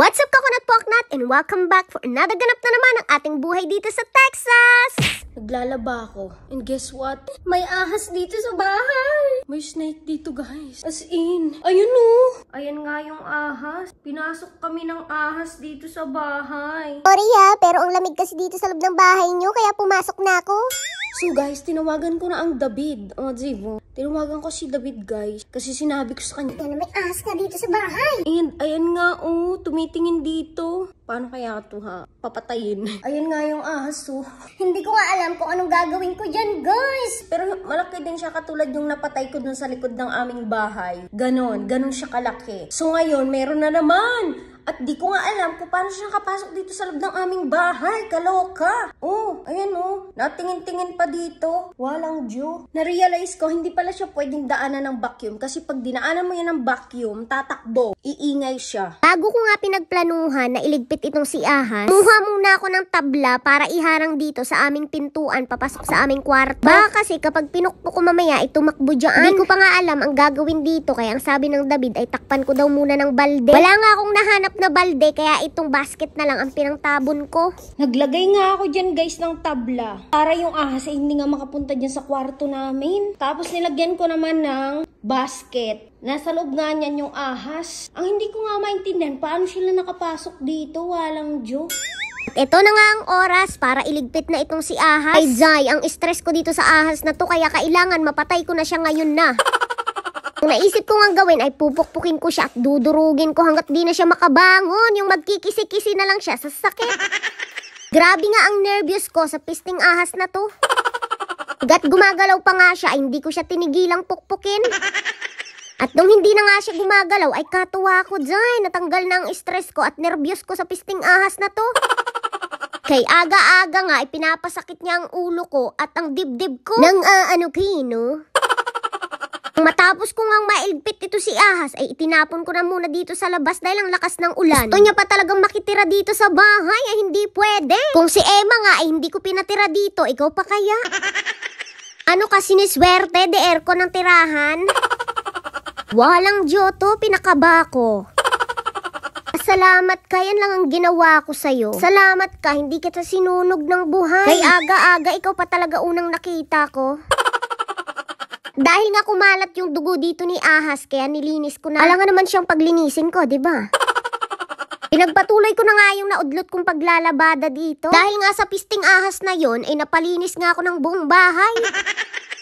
What's up, Coconut Poknut? And welcome back for another ganap na naman ang ating buhay dito sa Texas! Naglalaba ako. And guess what? May ahas dito sa bahay. May snake dito, guys. As in. Ayun oh. Ayan nga yung ahas. Pinasok kami ng ahas dito sa bahay. Sorry ha, pero ang lamig kasi dito sa loob ng bahay nyo, kaya pumasok na ako. So guys, tinawagan ko na ang David. Ang Zivo. Tinawagan ko si David guys. Kasi sinabi ko sa kanya. Ano, may ahas na dito sa bahay. And ayan nga oh, tumitingin dito. Paano kaya to ha? Papatayin. ayan nga yung ahas oh. Hindi ko nga alam kung anong gagawin ko dyan, guys. Pero malaki din siya katulad yung napatay ko dun sa likod ng aming bahay. Ganon, ganon siya kalaki. So ngayon, meron na naman. At di ko nga alam kung paano siya nakapasok dito sa loob ng aming bahay. Kaloka. Oh, ayan oh. Natingin-tingin pa dito. Walang Diyo. Na-realize ko, hindi pala siya pwedeng daanan ng vacuum. Kasi pag dinaanan mo yan ng vacuum, tatakbo. Iingay siya. Bago ko nga pinagplanuhan na iligpit itong si Ahas, muha muna ako ng tabla para iharang dito sa aming pintuan papasok sa aming kwarto. Baka kasi kapag pinukpok ko mamaya ay tumakbo dyan. Hindi ko pa nga alam ang gagawin dito kaya ang sabi ng David ay takpan ko daw muna ng balde. Wala nga akong nahanap na balde kaya itong basket na lang ang pinangtabon ko. Naglagay nga ako dyan guys ng tabla. Para yung ahas ay hindi nga makapunta dyan sa kwarto namin. Tapos nilagyan ko naman ng basket. Nasa loob nga niyan yung ahas. Ang hindi ko nga maintindihan, paano sila nakapasok dito? Walang Diyo. Ito na nga ang oras para iligpit na itong si Ahas. Ay, Zay, ang stress ko dito sa Ahas na to kaya kailangan mapatay ko na siya ngayon na. Ang naisip ko nga gawin ay pupukpukin ko siya at dudurugin ko hanggat di na siya makabangon. Yung magkikisi-kisi na lang siya sa sakit. Grabe nga ang nervyos ko sa pisting ahas na to. Gat gumagalaw pa nga siya ay hindi ko siya tinigilang pukpukin. At nung hindi na nga siya gumagalaw ay katuwa ko dyan. Natanggal na ang stress ko at nervyos ko sa pisting ahas na to. Kay aga-aga nga ay pinapasakit niya ang ulo ko at ang dibdib ko. Nang uh, ano kino? Matapos ko ngang mailpit ito si Ahas ay itinapon ko na muna dito sa labas dahil ang lakas ng ulan. Gusto niya pa talagang makitira dito sa bahay ay hindi pwede. Kung si Emma nga ay hindi ko pinatira dito, ikaw pa kaya? Ano kasi ni swerte de aircon ng tirahan? Walang Giotto, pinakaba ko. Salamat ka, yan lang ang ginawa ko sa'yo. Salamat ka, hindi kita sinunog ng buhay. Kay aga-aga, ikaw pa talaga unang nakita ko. Dahil nga kumalat yung dugo dito ni Ahas, kaya nilinis ko na. Alam nga naman siyang paglinisin ko, di ba? Pinagpatuloy ko na nga yung naudlot kong paglalabada dito. Dahil nga sa pisting ahas na yon ay napalinis nga ako ng buong bahay.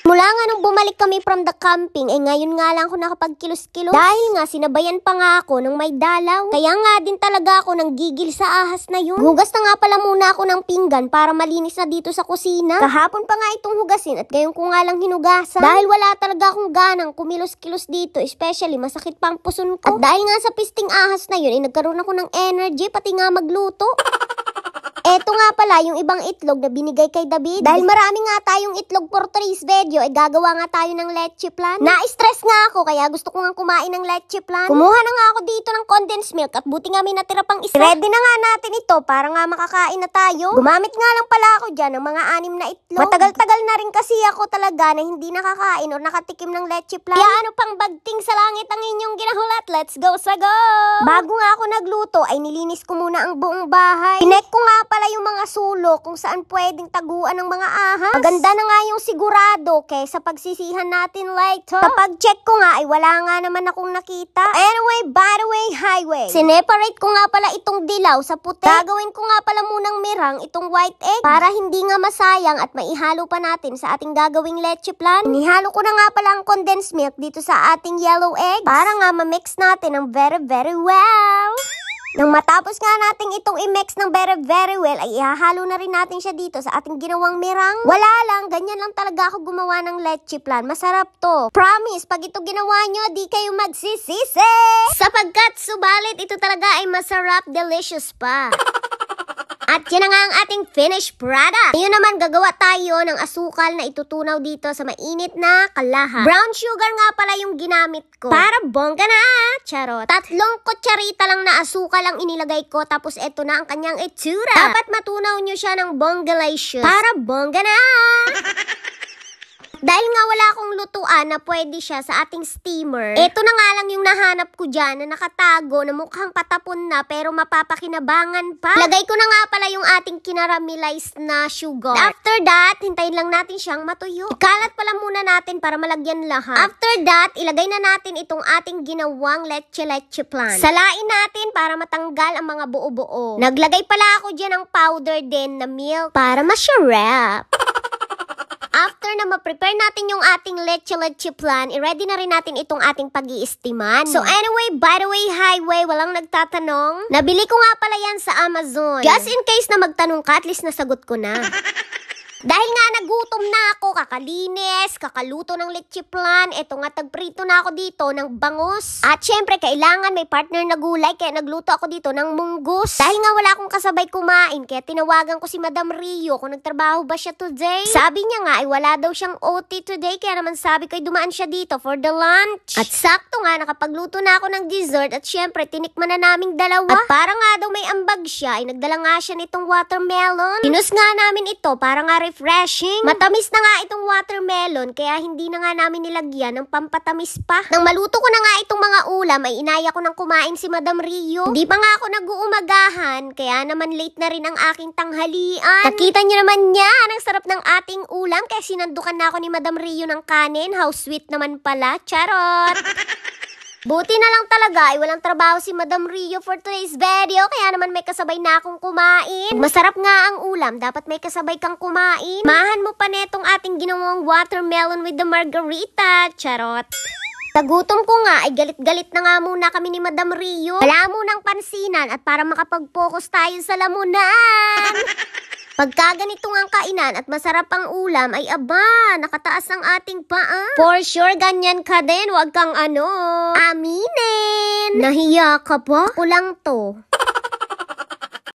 Mula nga nung bumalik kami from the camping, eh ngayon nga lang ako nakapagkilos-kilos. Dahil nga sinabayan pa nga ako ng may dalaw. Kaya nga din talaga ako nang gigil sa ahas na yun. Hugas na nga pala muna ako ng pinggan para malinis na dito sa kusina. Kahapon pa nga itong hugasin at ngayon ko nga lang hinugasan. Dahil wala talaga akong ganang kumilos-kilos dito, especially masakit pa ang puson ko. At dahil nga sa pisting ahas na yun, eh nagkaroon ako ng energy pati nga magluto. Pala yung ibang itlog na binigay kay David. Dahil marami nga tayong itlog for today's video, eh gagawa nga tayo ng leche plan. Na-stress nga ako, kaya gusto ko nga kumain ng leche plan. Kumuha na nga ako dito ng condensed milk at buti nga may natira pang isa. Ready na nga natin ito para nga makakain na tayo. Gumamit nga lang pala ako dyan ng mga anim na itlog. Matagal-tagal na rin kasi ako talaga na hindi nakakain or nakatikim ng leche plan. Kaya ano pang bagting sa langit ang inyong ginahulat? Let's go sa go! Bago nga ako nagluto, ay nilinis ko muna ang buong bahay. Pinek ko nga pala yung mga sulo kung saan pwedeng taguan ng mga ahas. Maganda na nga yung sigurado kaysa pagsisihan natin later. Kapag check ko nga ay wala nga naman akong nakita. Anyway, by the way, highway. Sineparate ko nga pala itong dilaw sa puti. Gagawin ko nga pala munang mirang itong white egg para hindi nga masayang at maihalo pa natin sa ating gagawing leche plan. Inihalo ko na nga pala ang condensed milk dito sa ating yellow egg para nga ma-mix natin ng very very well. Nang matapos nga nating itong i-mix ng very very well, ay ihahalo na rin natin siya dito sa ating ginawang mirang. Wala lang, ganyan lang talaga ako gumawa ng leche plan. Masarap to. Promise, pag ito ginawa nyo, di kayo magsisisi. Sapagkat subalit ito talaga ay masarap, delicious pa. At yan na nga ang ating finished product. Ngayon naman gagawa tayo ng asukal na itutunaw dito sa mainit na kalaha. Brown sugar nga pala yung ginamit ko. Para bongga na! Charot. Tatlong kutsarita lang na asukal ang inilagay ko tapos eto na ang kanyang itsura. Dapat matunaw nyo siya ng bonggalicious. Para bongga na! Dahil nga wala akong lutuan na pwede siya sa ating steamer, eto na nga lang yung nahanap ko dyan na nakatago na mukhang patapon na pero mapapakinabangan pa. Lagay ko na nga pala yung ating kinaramelized na sugar. After that, hintayin lang natin siyang matuyo. Ikalat pala muna natin para malagyan lahat. After that, ilagay na natin itong ating ginawang leche leche plan. Salain natin para matanggal ang mga buo-buo. Naglagay pala ako dyan ng powder din na milk para masyarap. After na ma-prepare natin yung ating leche-leche plan, i-ready na rin natin itong ating pag iistiman So anyway, by the way, highway, walang nagtatanong. Nabili ko nga pala yan sa Amazon. Just in case na magtanong ka, at least nasagot ko na. Dahil nga nagutom na ako, kakalinis, kakaluto ng leche plan, eto nga tagprito na ako dito ng bangus. At syempre, kailangan may partner na gulay, kaya nagluto ako dito ng munggus. Dahil nga wala akong kasabay kumain, kaya tinawagan ko si Madam Rio kung nagtrabaho ba siya today. Sabi niya nga, ay wala daw siyang OT today, kaya naman sabi ko ay dumaan siya dito for the lunch. At sakto nga, nakapagluto na ako ng dessert, at syempre, tinikman na naming dalawa. At para nga daw may ambag siya, ay nagdala nga siya nitong watermelon. Tinus nga namin ito, para nga refreshing. Matamis na nga itong watermelon, kaya hindi na nga namin nilagyan ng pampatamis pa. Nang maluto ko na nga itong mga ulam, ay inaya ko ng kumain si Madam Rio. Hindi pa nga ako nag-uumagahan, kaya naman late na rin ang aking tanghalian. Nakita niyo naman yan, ang sarap ng ating ulam, kaya sinandukan na ako ni Madam Rio ng kanin. How sweet naman pala, charot! Buti na lang talaga ay walang trabaho si Madam Rio for today's video kaya naman may kasabay na akong kumain. Masarap nga ang ulam, dapat may kasabay kang kumain. Mahan mo pa netong ating ginawang watermelon with the margarita. Charot. Tagutom ko nga ay galit-galit na nga muna kami ni Madam Rio. Wala munang pansinan at para makapag-focus tayo sa lamunan. Pagka ganito ang kainan at masarap ang ulam, ay aba, nakataas ang ating paa. For sure, ganyan ka din. Huwag kang ano, aminin. Nahiya ka pa? Ako lang to.